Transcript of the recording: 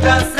Because